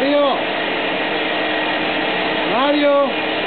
Mario. Mario.